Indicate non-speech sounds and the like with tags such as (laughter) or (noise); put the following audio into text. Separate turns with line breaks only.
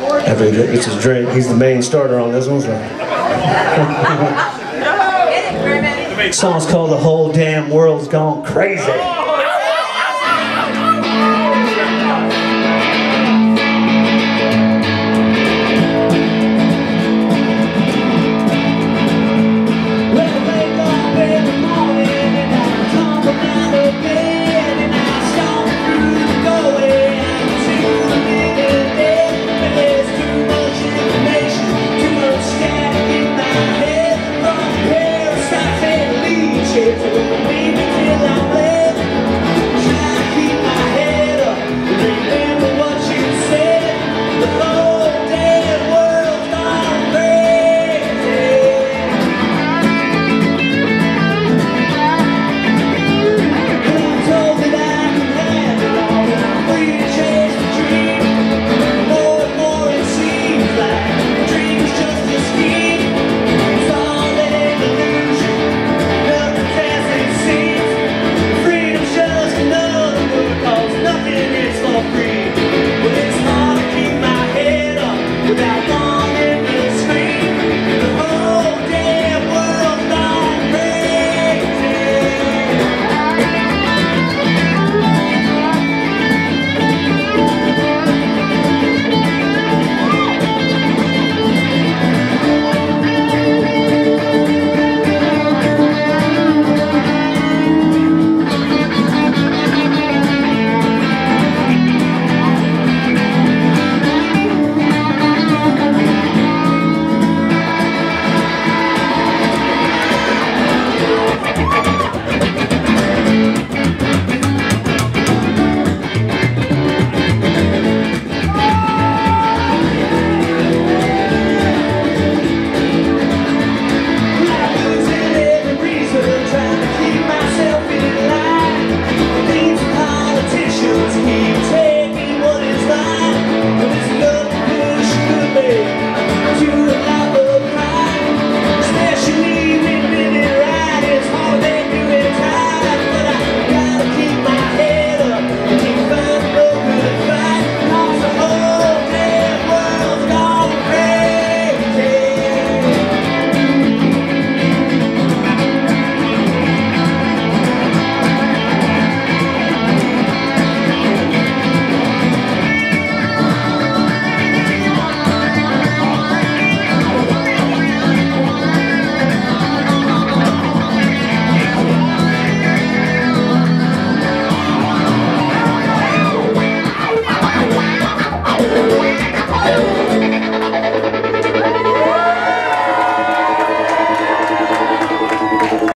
After gets his drink, he's the main starter on this one. So. (laughs) song's called "The Whole Damn World's Gone Crazy."